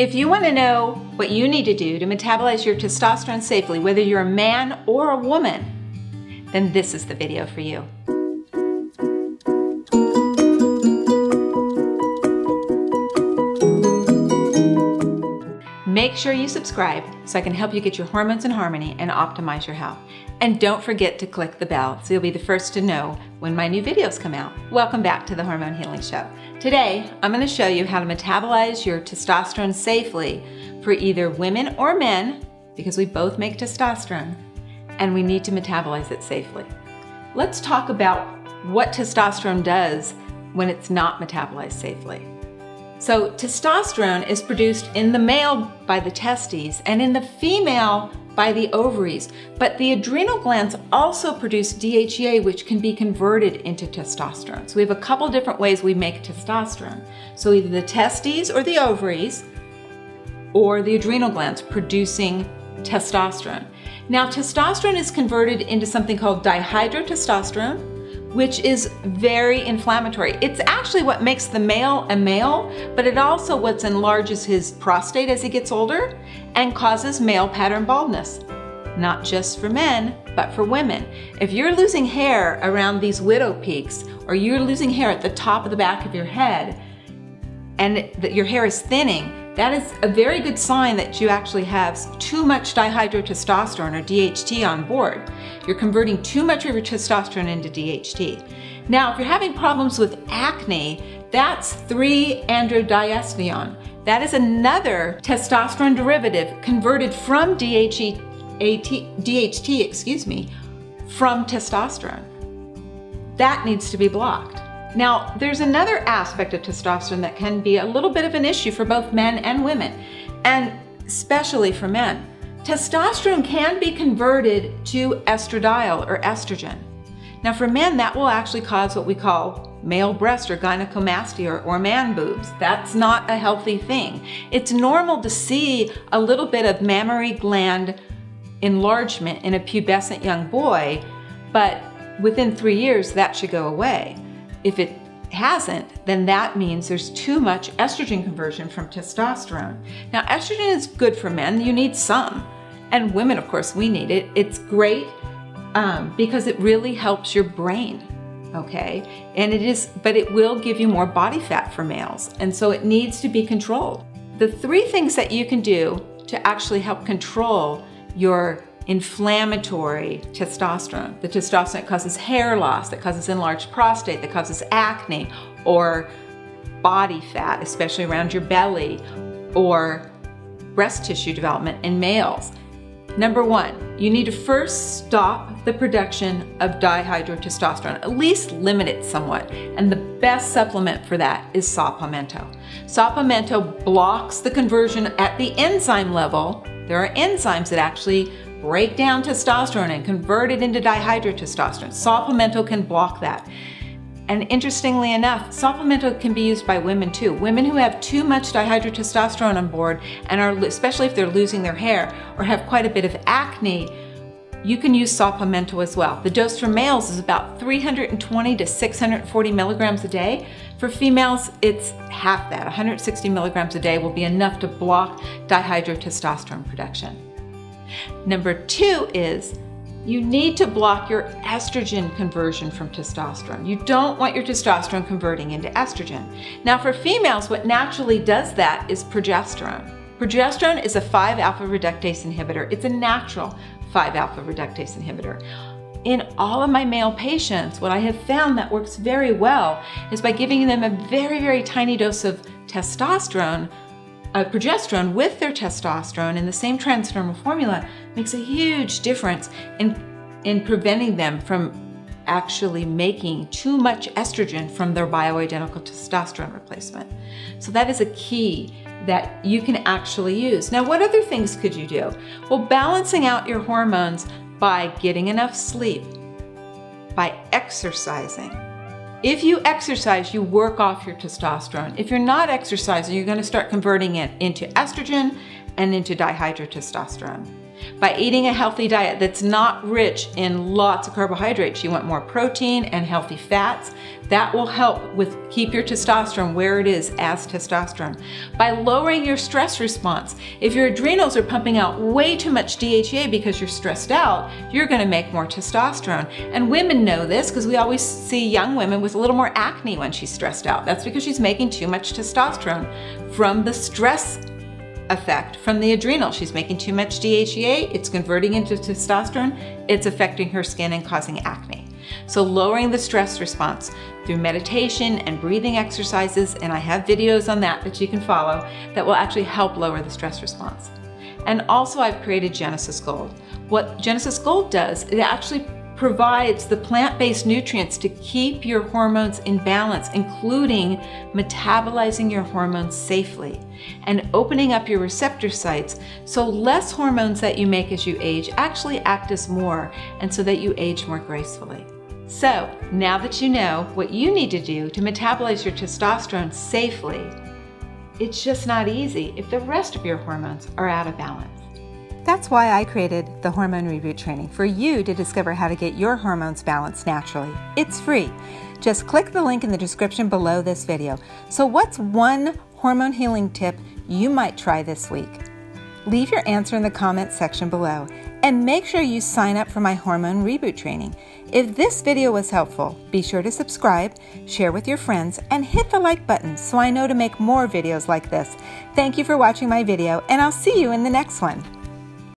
If you want to know what you need to do to metabolize your testosterone safely, whether you're a man or a woman, then this is the video for you. Make sure you subscribe so I can help you get your hormones in harmony and optimize your health. And don't forget to click the bell so you'll be the first to know when my new videos come out. Welcome back to the Hormone Healing Show. Today, I'm going to show you how to metabolize your testosterone safely for either women or men, because we both make testosterone, and we need to metabolize it safely. Let's talk about what testosterone does when it's not metabolized safely. So testosterone is produced in the male by the testes and in the female by the ovaries. But the adrenal glands also produce DHEA, which can be converted into testosterone. So we have a couple different ways we make testosterone. So either the testes or the ovaries or the adrenal glands producing testosterone. Now testosterone is converted into something called dihydrotestosterone, which is very inflammatory. It's actually what makes the male a male, but it also what enlarges his prostate as he gets older and causes male pattern baldness. Not just for men, but for women. If you're losing hair around these widow peaks, or you're losing hair at the top of the back of your head, and that your hair is thinning, that is a very good sign that you actually have too much dihydrotestosterone or DHT on board. You're converting too much of your testosterone into DHT. Now, if you're having problems with acne, that's 3-androstenedione. That is another testosterone derivative converted from DHT, DHT, excuse me, from testosterone. That needs to be blocked. Now, there's another aspect of testosterone that can be a little bit of an issue for both men and women, and especially for men. Testosterone can be converted to estradiol or estrogen. Now, for men, that will actually cause what we call male breast or gynecomastia or, or man boobs. That's not a healthy thing. It's normal to see a little bit of mammary gland enlargement in a pubescent young boy, but within three years, that should go away. If it hasn't, then that means there's too much estrogen conversion from testosterone. Now, estrogen is good for men, you need some. And women, of course, we need it. It's great um, because it really helps your brain, okay? And it is, but it will give you more body fat for males. And so it needs to be controlled. The three things that you can do to actually help control your inflammatory testosterone. The testosterone that causes hair loss, that causes enlarged prostate, that causes acne, or body fat, especially around your belly, or breast tissue development in males. Number one, you need to first stop the production of dihydrotestosterone, at least limit it somewhat. And the best supplement for that is saw palmetto. Saw palmetto blocks the conversion at the enzyme level. There are enzymes that actually break down testosterone and convert it into dihydrotestosterone. Saw palmetto can block that. And interestingly enough, saw palmetto can be used by women too. Women who have too much dihydrotestosterone on board and are, especially if they're losing their hair or have quite a bit of acne, you can use saw palmetto as well. The dose for males is about 320 to 640 milligrams a day. For females, it's half that. 160 milligrams a day will be enough to block dihydrotestosterone production. Number two is you need to block your estrogen conversion from testosterone. You don't want your testosterone converting into estrogen. Now for females, what naturally does that is progesterone. Progesterone is a 5-alpha reductase inhibitor. It's a natural 5-alpha reductase inhibitor. In all of my male patients, what I have found that works very well is by giving them a very, very tiny dose of testosterone uh, progesterone with their testosterone in the same transdermal formula makes a huge difference in, in preventing them from actually making too much estrogen from their bioidentical testosterone replacement. So that is a key that you can actually use. Now, what other things could you do? Well, balancing out your hormones by getting enough sleep, by exercising, if you exercise, you work off your testosterone. If you're not exercising, you're gonna start converting it into estrogen and into dihydrotestosterone. By eating a healthy diet that's not rich in lots of carbohydrates, you want more protein and healthy fats. That will help with keep your testosterone where it is as testosterone. By lowering your stress response, if your adrenals are pumping out way too much DHEA because you're stressed out, you're going to make more testosterone. And women know this because we always see young women with a little more acne when she's stressed out. That's because she's making too much testosterone from the stress effect from the adrenal. She's making too much DHEA, it's converting into testosterone, it's affecting her skin and causing acne. So lowering the stress response through meditation and breathing exercises, and I have videos on that that you can follow that will actually help lower the stress response. And also I've created Genesis Gold. What Genesis Gold does, it actually provides the plant-based nutrients to keep your hormones in balance, including metabolizing your hormones safely and opening up your receptor sites so less hormones that you make as you age actually act as more and so that you age more gracefully. So now that you know what you need to do to metabolize your testosterone safely, it's just not easy if the rest of your hormones are out of balance. That's why I created the Hormone Reboot Training for you to discover how to get your hormones balanced naturally. It's free. Just click the link in the description below this video. So, what's one hormone healing tip you might try this week? Leave your answer in the comments section below and make sure you sign up for my hormone reboot training. If this video was helpful, be sure to subscribe, share with your friends, and hit the like button so I know to make more videos like this. Thank you for watching my video, and I'll see you in the next one.